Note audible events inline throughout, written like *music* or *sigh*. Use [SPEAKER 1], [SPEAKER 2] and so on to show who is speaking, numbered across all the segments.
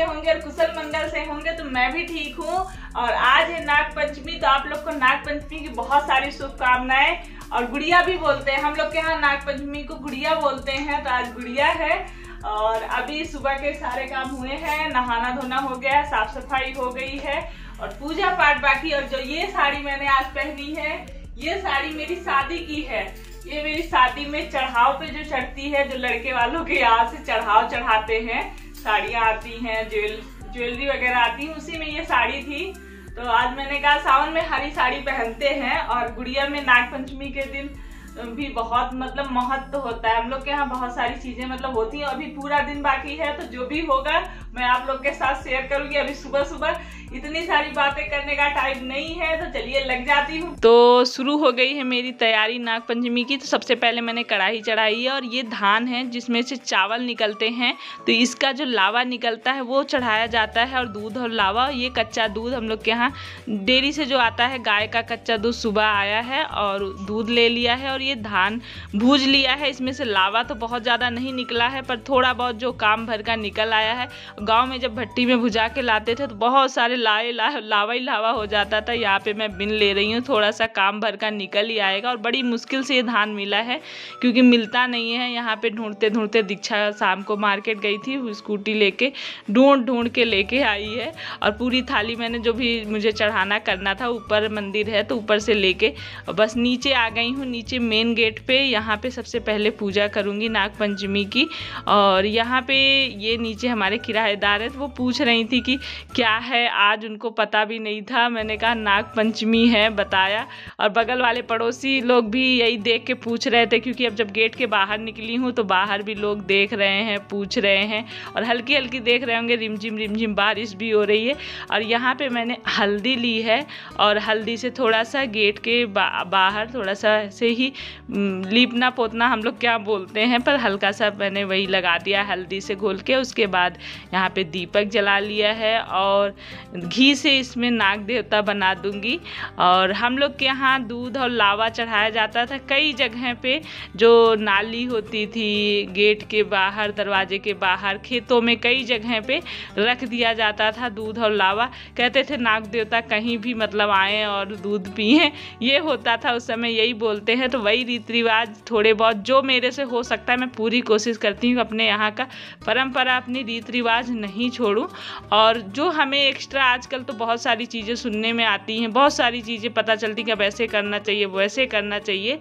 [SPEAKER 1] होंगे और कुशल मंगल से होंगे तो मैं भी ठीक हूँ। और आज है नाग पंचमी तो आप लोग को नाग पंचमी की बहुत सारी शुभकामनाएँ। और गुड़िया भी बोलते हैं, हम लोग के यहाँ नाग पंचमी को गुड़िया बोलते हैं तो आज गुड़िया है। और अभी सुबह के सारे काम हुए हैं, नहाना धोना हो गया है साफ़ सफ़ाई हो गई है, और पूजा पाठ बाकी, और जो ये साड़ी मैंने आज पहनी है, ये साड़ी मेरी शादी की है। ये मेरी शादी में चढ़ाव पे जो चढ़ती है, जो लड़के वालों के यहाँ से चढ़ाव चढ़ाते हैं, साड़ियाँ आती हैं, ज्वेल, ज्वेलरी वगैरह आती है, उसी में ये साड़ी थी। तो आज मैंने कहा, सावन में हरी साड़ी पहनते हैं और गुड़िया में नागपंचमी के दिन भी बहुत मतलब महत्व होता है। हम लोग के यहाँ बहुत सारी चीज़ें मतलब होती हैं अभी पूरा दिन बाकी है तो जो भी होगा, मैं आप लोग के साथ शेयर करूँगी। अभी सुबह सुबह इतनी सारी बातें करने का टाइम नहीं है तो चलिए लग जाती हूँ। तो शुरू हो गई है मेरी तैयारी नाग पंचमी की। तो सबसे पहले मैंने कढ़ाई चढ़ाई है और ये धान है, जिसमें से चावल निकलते हैं। तो इसका जो लावा निकलता है, वो चढ़ाया जाता है और दूध और लावा, ये कच्चा दूध हम लोग के यहाँ डेयरी से जो आता है, गाय का कच्चा दूध सुबह आया है और दूध ले लिया है और ये धान भूज लिया है। इसमें से लावा तो बहुत ज़्यादा नहीं निकला है पर थोड़ा बहुत जो काम भर का निकल आया है गाँव में जब भट्टी में भुजा के लाते थे तो बहुत सारे लाए ला, लावा ही लावा हो जाता था। यहाँ पे मैं बिन ले रही हूँ थोड़ा सा काम भर का निकल ही आएगा और बड़ी मुश्किल से ये धान मिला है क्योंकि मिलता नहीं है। यहाँ पे ढूंढते ढूंढते दीक्षा शाम को मार्केट गई थी स्कूटी लेके ढूंढ ढूंढ के लेके आई है और पूरी थाली मैंने जो भी मुझे चढ़ाना करना था ऊपर मंदिर है तो ऊपर से लेके बस नीचे आ गई हूँ। नीचे मेन गेट पे यहाँ पे सबसे पहले पूजा करूँगी नाग पंचमी की। और यहाँ पे ये नीचे हमारे किराएदार है तो वो पूछ रही थी कि क्या है आज उनको पता भी नहीं था। मैंने कहा नाग पंचमी है बताया। और बगल वाले पड़ोसी लोग भी यही देख के पूछ रहे थे क्योंकि अब जब गेट के बाहर निकली हूँ तो बाहर भी लोग देख रहे हैं पूछ रहे हैं। और हल्की हल्की देख रहे होंगे रिमझिम रिमझिम बारिश भी हो रही है। और यहाँ पे मैंने हल्दी ली है और हल्दी से थोड़ा सा गेट के बा, बाहर थोड़ा सा ऐसे ही लीपना पोतना हम लोग क्या बोलते हैं, पर हल्का सा मैंने वही लगा दिया हल्दी से घोल के, उसके बाद यहाँ पे दीपक जला लिया है और घी से इसमें नाग देवता बना दूँगी। और हम लोग के यहाँ दूध और लावा चढ़ाया जाता था कई जगह पे, जो नाली होती थी गेट के बाहर, दरवाजे के बाहर, खेतों में कई जगह पे रख दिया जाता था दूध और लावा। कहते थे, नाग देवता कहीं भी मतलब आए और दूध पिए। ये होता था उस समय, यही बोलते हैं तो वही रीति रिवाज थोड़े बहुत जो मेरे से हो सकता है, मैं पूरी कोशिश करती हूँ अपने यहाँ का परंपरा, अपनी रीति रिवाज नहीं छोड़ूँ। और जो हमें एक्स्ट्रा आजकल तो बहुत सारी चीज़ें सुनने में आती हैं, बहुत सारी चीज़ें पता चलती कि अब ऐसे करना चाहिए वैसे करना चाहिए।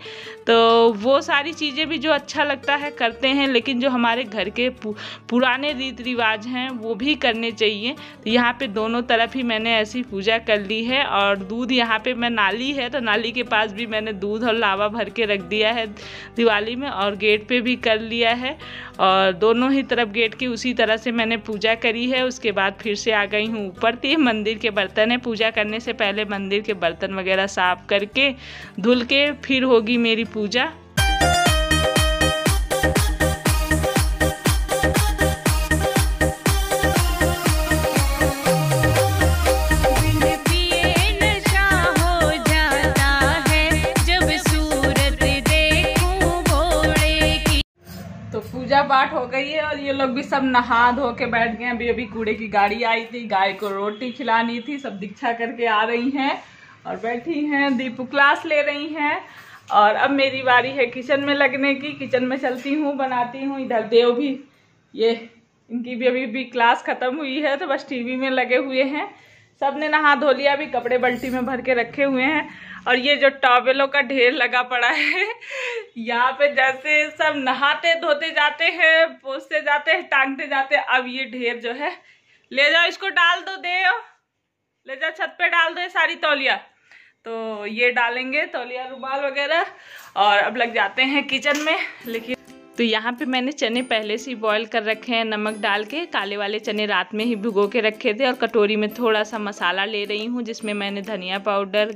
[SPEAKER 1] तो वो सारी चीज़ें भी जो अच्छा लगता है, करते हैं, लेकिन जो हमारे घर के पुराने रीति रिवाज हैं, वो भी करने चाहिए। तो यहाँ पे दोनों तरफ़ ही मैंने ऐसी पूजा कर ली है और दूध यहाँ पे मैं नाली है तो नाली के पास भी मैंने दूध और लावा भर के रख दिया है दिवाली में और गेट पे भी कर लिया है और दोनों ही तरफ़ गेट की उसी तरह से मैंने पूजा करी है। उसके बाद फिर से आ गई हूँ ऊपर थी मंदिर के बर्तन है। पूजा करने से पहले मंदिर के बर्तन वगैरह साफ़ करके धुल के फिर होगी मेरी पूजा। गई है और ये लोग भी सब नहा धो के बैठ गए अभी अभी कूड़े की गाड़ी आई थी, गाय को रोटी खिलानी थी, सब दीक्षा करके आ रही हैं और बैठी हैं। दीपू क्लास ले रही हैं और अब मेरी बारी है किचन में लगने की। किचन में चलती हूँ, बनाती हूँ। इधर देव भी, ये, इनकी भी अभी भी क्लास खत्म हुई है तो बस टीवी में लगे हुए हैं। सबने नहा धो लिया, अभी कपड़े बल्टी में भर के रखे हुए हैं। और ये जो टॉवेलों का ढेर लगा पड़ा है, यहाँ पे जैसे सब नहाते धोते जाते हैं पोसते जाते हैं, टांगते जाते हैं। अब ये ढेर जो है, ले जाओ, इसको डाल दो, दे ले जाओ, छत पे डाल दो सारी तौलिया। तो ये डालेंगे, तौलिया, रुमाल वगैरह। और अब लग जाते हैं किचन में, लेकिन तो यहाँ पे मैंने चने पहले से ही बॉईल कर रखे हैं, नमक डाल के, काले वाले चने रात में ही भिगो के रखे थे और कटोरी में थोड़ा सा मसाला ले रही हूँ, जिसमें मैंने धनिया पाउडर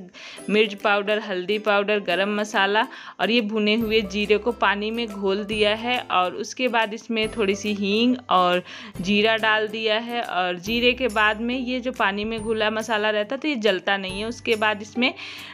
[SPEAKER 1] मिर्च पाउडर हल्दी पाउडर गरम मसाला और ये भुने हुए जीरे को पानी में घोल दिया है और उसके बाद इसमें थोड़ी सी हींग और जीरा डाल दिया है और जीरे के बाद में ये जो पानी में घुला मसाला रहता तो ये जलता नहीं है। उसके बाद इसमें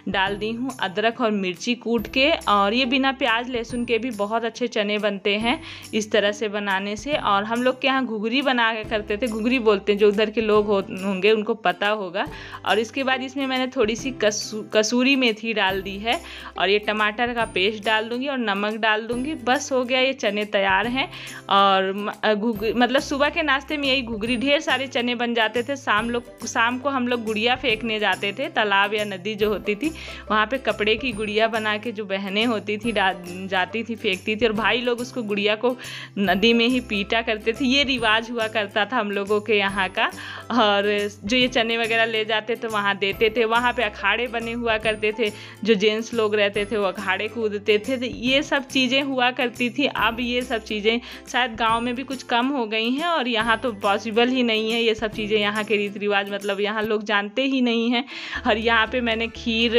[SPEAKER 1] डाल दी हूँ अदरक और मिर्ची कूट के और ये बिना प्याज लहसुन के भी बहुत अच्छे चने बनते बनते हैं इस तरह से बनाने से। और हम लोग के यहाँ घुघरी बना के करते थे। घुघरी बोलते हैं, जो उधर के लोग होंगे, उनको पता होगा। और इसके बाद इसमें मैंने थोड़ी सी कसू कसूरी मेथी डाल दी है। और ये टमाटर का पेस्ट डाल दूँगी और नमक डाल दूँगी। बस हो गया, ये चने तैयार हैं। और मतलब सुबह के नाश्ते में यही घुघरी, ढेर सारे चने बन जाते थे। शाम लोग शाम को हम लोग गुड़िया फेंकने जाते थे। तालाब या नदी जो होती थी, वहाँ पे कपड़े की गुड़िया बना के जो बहनें होती थी जाती थी, फेंकती थी। और भाई लोग उसको गुड़िया को नदी में ही पीटा करते थे। ये रिवाज हुआ करता था हम लोगों के यहाँ का। और जो ये चने वगैरह ले जाते तो वहाँ देते थे। वहाँ पे अखाड़े बने हुआ करते थे। जो जेंट्स लोग रहते थे वो अखाड़े कूदते थे। तो ये सब चीज़ें हुआ करती थी। अब ये सब चीज़ें शायद गाँव में भी कुछ कम हो गई हैं और यहाँ तो पॉसिबल ही नहीं है। ये सब चीज़ें यहाँ के रीति रिवाज मतलब यहाँ लोग जानते ही नहीं हैं। और यहाँ पे मैंने खीर,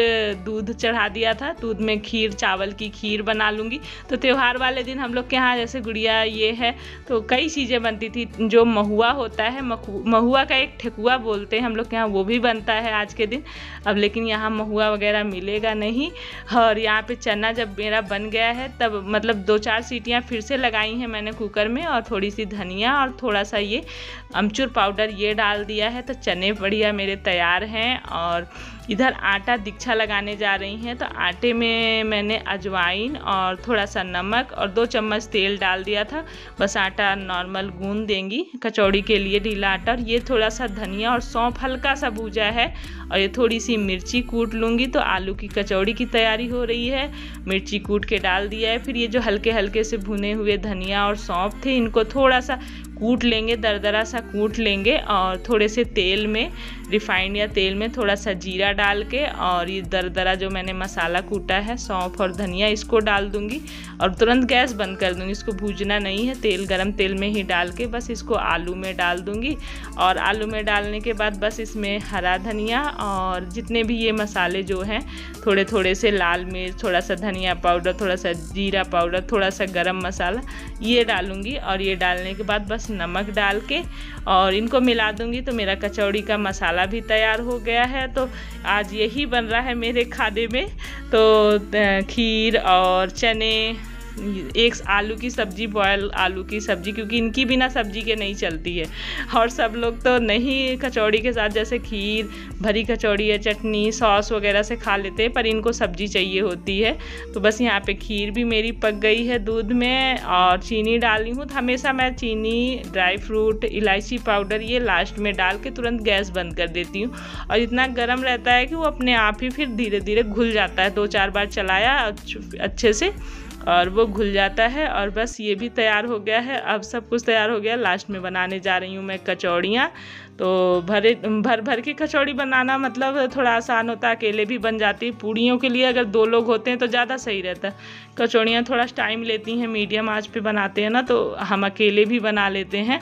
[SPEAKER 1] दूध चढ़ा दिया था। दूध में खीर, चावल की खीर बना लूँगी। तो त्यौहार वाले दिन हम लोग के यहाँ जैसे गुड़िया ये है तो कई चीज़ें बनती थी। जो महुआ होता है महुआ का एक ठेकुआ बोलते हैं हम लोग के यहाँ, वो भी बनता है आज के दिन। अब लेकिन यहाँ महुआ वगैरह मिलेगा नहीं। और यहाँ पे चना जब मेरा बन गया है, तब मतलब दो चार सीटियाँ फिर से लगाई हैं मैंने कुकर में और थोड़ी सी धनिया और थोड़ा सा ये अमचूर पाउडर ये डाल दिया है तो चने बढ़िया मेरे तैयार हैं और इधर आटा दीक्षा लगाने जा रही हैं तो आटे में मैंने अजवाइन और थोड़ा सा नमक और दो चम्मच तेल डाल दिया था। बस आटा नॉर्मल गूंद देंगी कचौड़ी के लिए ढीला आटा, और ये थोड़ा सा धनिया और सौंफ हल्का सा भूजा है और ये थोड़ी सी मिर्ची कूट लूँगी तो आलू की कचौड़ी की तैयारी हो रही है। मिर्ची कूट के डाल दिया है। फिर ये जो हल्के हल्के से भुने हुए धनिया और सौंफ थे, इनको थोड़ा सा कूट लेंगे, दरदरा सा कूट लेंगे और थोड़े से तेल में रिफाइंड या तेल में थोड़ा सा जीरा डाल के और ये दरदरा जो मैंने मसाला कूटा है, सौंफ और धनिया, इसको डाल दूँगी और तुरंत गैस बंद कर दूँगी। इसको भूजना नहीं है, तेल गरम तेल में ही डाल के बस इसको आलू में डाल दूँगी और आलू में डालने के बाद बस इसमें हरा धनिया और जितने भी ये मसाले जो हैं थोड़े थोड़े से लाल मिर्च, थोड़ा सा धनिया पाउडर, थोड़ा सा जीरा पाउडर, थोड़ा सा गरम मसाला, ये डालूँगी और ये डालने के बाद बस नमक डाल के और इनको मिला दूँगी तो मेरा कचौड़ी का मसाला भी तैयार हो गया है। तो आज यही बन रहा है मेरे खाने में। तो खीर और चने एक आलू की सब्ज़ी बॉयल आलू की सब्ज़ी, क्योंकि इनकी बिना सब्ज़ी के नहीं चलती है। और सब लोग तो नहीं कचौड़ी के साथ, जैसे खीर, भरी कचौड़ी या चटनी सॉस वगैरह से खा लेते हैं, पर इनको सब्ज़ी चाहिए होती है। तो बस यहाँ पे खीर भी मेरी पक गई है दूध में, और चीनी डाली हूँ। तो हमेशा मैं चीनी ड्राई फ्रूट इलायची पाउडर ये लास्ट में डाल के तुरंत गैस बंद कर देती हूँ। और इतना गर्म रहता है कि वो अपने आप ही फिर धीरे धीरे घुल जाता है। दो चार बार चलाया अच्छे से। और वो घुल जाता है और बस ये भी तैयार हो गया है। अब सब कुछ तैयार हो गया। लास्ट में बनाने जा रही हूँ मैं कचौड़ियाँ। तो भरे, भर भर के कचौड़ी बनाना मतलब थोड़ा आसान होता है अकेले भी बन जाती। पूड़ियों के लिए अगर दो लोग होते हैं तो ज़्यादा सही रहता। है कचौड़ियाँ थोड़ा टाइम लेती हैं, मीडियम आँच पे बनाते हैं ना तो हम अकेले भी बना लेते हैं।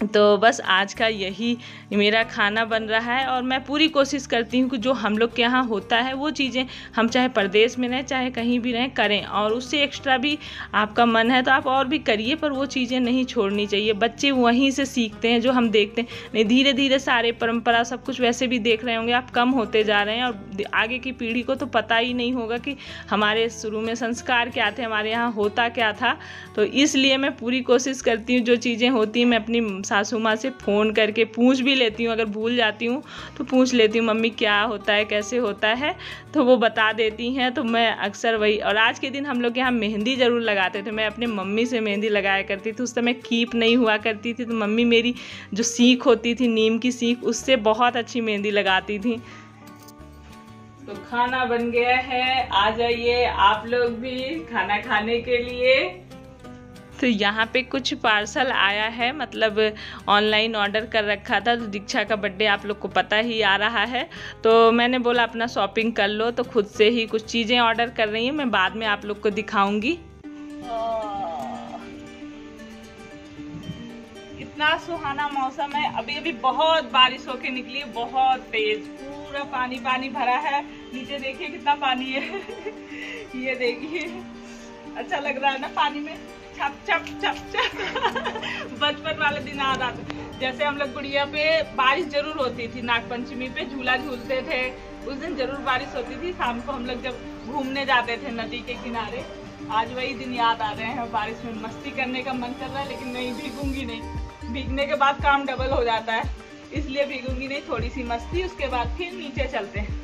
[SPEAKER 1] तो बस आज का यही मेरा खाना बन रहा है और मैं पूरी कोशिश करती हूँ कि जो हम लोग के यहाँ होता है, वो चीज़ें हम चाहे परदेश में रहें, चाहे कहीं भी रहें, करें। और उससे एक्स्ट्रा भी आपका मन है तो आप और भी करिए, पर वो चीज़ें नहीं छोड़नी चाहिए। बच्चे वहीं से सीखते हैं, जो हम देखते हैं। नहीं धीरे धीरे सारे परंपरा सब कुछ वैसे भी देख रहे होंगे, आप कम होते जा रहे हैं और आगे की पीढ़ी को तो पता ही नहीं होगा कि हमारे शुरू में संस्कार क्या थे, हमारे यहाँ होता क्या था। तो इसलिए मैं पूरी कोशिश करती हूँ, जो चीज़ें होती हैं, मैं अपनी सासू माँ से फ़ोन करके पूछ भी लेती हूँ। अगर भूल जाती हूँ तो पूछ लेती हूँ, मम्मी, क्या होता है, कैसे होता है? तो वो बता देती हैं। तो मैं अक्सर वही, और आज के दिन हम लोग यहाँ मेहंदी ज़रूर लगाते थे। मैं अपने मम्मी से मेहंदी लगाया करती थी। उस समय कीप नहीं हुआ करती थी। तो मम्मी मेरी जो सीख होती थी, नीम की सीख, उससे बहुत अच्छी मेहंदी लगाती थी। तो खाना बन गया है। आ जाइए आप लोग भी खाना खाने के लिए। तो यहाँ पे कुछ पार्सल आया है मतलब ऑनलाइन ऑर्डर कर रखा था तो दीक्षा का बर्थडे आप लोग को पता ही आ रहा है। तो मैंने बोला अपना शॉपिंग कर लो तो खुद से ही कुछ चीज़ें ऑर्डर कर रही हूँ मैं बाद में आप लोग को दिखाऊँगी। इतना सुहाना मौसम है अभी अभी बहुत बारिश होके निकली बहुत तेज। पूरा पानी पानी भरा है। नीचे देखिए कितना पानी है। *laughs* ये देखिए। अच्छा लग रहा है ना पानी में? छप छप छप छप। *laughs* बचपन वाले दिन आ रहा था जैसे हम लोग गुड़िया पे बारिश ज़रूर होती थी, नागपंचमी पे झूला झूलते थे। उस दिन ज़रूर बारिश होती थी। शाम को हम लोग जब घूमने जाते थे नदी के किनारे, आज वही दिन याद आ रहे हैं। बारिश में मस्ती करने का मन कर रहा है, लेकिन नहीं भीगूँगी नहीं। भीगने के बाद काम डबल हो जाता है। इसलिए भीगूँगी नहीं थोड़ी सी मस्ती, उसके बाद फिर नीचे चलते हैं।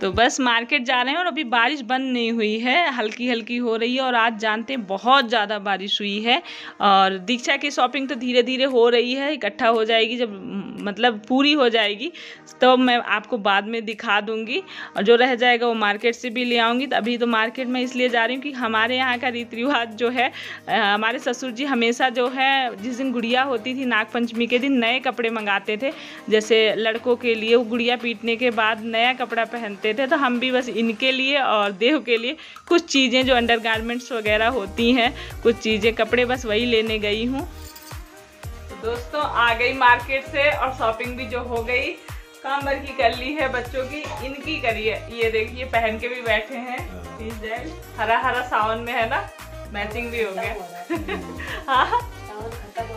[SPEAKER 1] तो बस मार्केट जा रहे हैं और अभी बारिश बंद नहीं हुई है हल्की हल्की हो रही है और आज जानते हैं बहुत ज़्यादा बारिश हुई है और दीक्षा की शॉपिंग तो धीरे धीरे हो रही है, इकट्ठा हो जाएगी जब मतलब पूरी हो जाएगी तो मैं आपको बाद में दिखा दूँगी। और जो रह जाएगा वो मार्केट से भी ले आऊँगी। तो अभी तो मार्केट में इसलिए जा रही हूँ कि हमारे यहाँ का रीति रिवाज जो है हमारे ससुर जी हमेशा जो है, जिस दिन गुड़िया होती थी नागपंचमी के दिन नए कपड़े मंगाते थे। जैसे लड़कों के लिए वो गुड़िया पीटने के बाद नया कपड़ा पहनते थे तो हम भी बस इनके लिए और देह के लिए कुछ चीज़ें जो अंडर वगैरह होती हैं, कुछ चीज़ें कपड़े बस वही लेने गई हूँ। दोस्तों आ गई मार्केट से और शॉपिंग भी जो हो गई काम भर की कर ली है बच्चों की इनकी करी है। ये देखिए पहन के भी बैठे हैं। हरा हरा सावन में है ना? मैचिंग भी हो गया। *laughs* हाँ।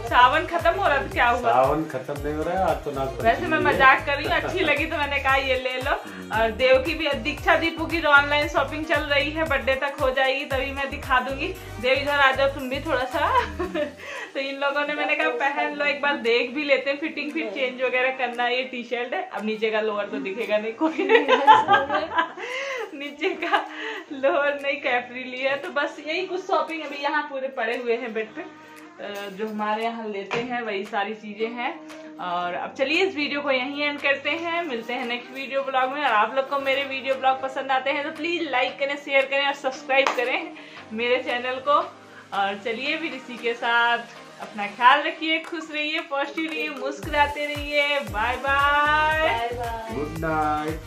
[SPEAKER 1] सावन खत्म हो रहा था क्या हुआ?
[SPEAKER 2] सावन खत्म नहीं हो रहा है आज तो नाग
[SPEAKER 1] वैसे मैं मज़ाक कर रही हूँ अच्छी *laughs* लगी तो मैंने कहा ये ले लो। और देव की भी दीक्षा दीपू की जो ऑनलाइन शॉपिंग चल रही है बर्थडे तक हो जाएगी तभी मैं दिखा दूँगी। देव इधर आ जाओ तुम भी थोड़ा सा। *laughs* तो इन लोगों ने मैंने कहा पहन लो एक बार देख भी लेते हैं फिटिंग फिर चेंज वगैरह करना ये टी शर्ट है। अब नीचे का लोअर तो दिखेगा नहीं कोई। *laughs* नीचे का लोअर नहीं कैफरी लिया तो बस यही कुछ शॉपिंग अभी यहाँ पूरे पड़े हुए हैं बेड पे। जो हमारे यहाँ लेते हैं वही सारी चीज़ें हैं। और अब चलिए इस वीडियो को यहीं एंड करते हैं। मिलते हैं नेक्स्ट वीडियो ब्लॉग में। और आप लोग को मेरे वीडियो ब्लॉग पसंद आते हैं तो प्लीज़ लाइक करें शेयर करें और सब्सक्राइब करें मेरे चैनल को। और चलिए फिर इसी के साथ अपना ख्याल रखिए खुश रहिए पॉजिटिव रहिए मुस्कुराते रहिए। Bye bye
[SPEAKER 2] good night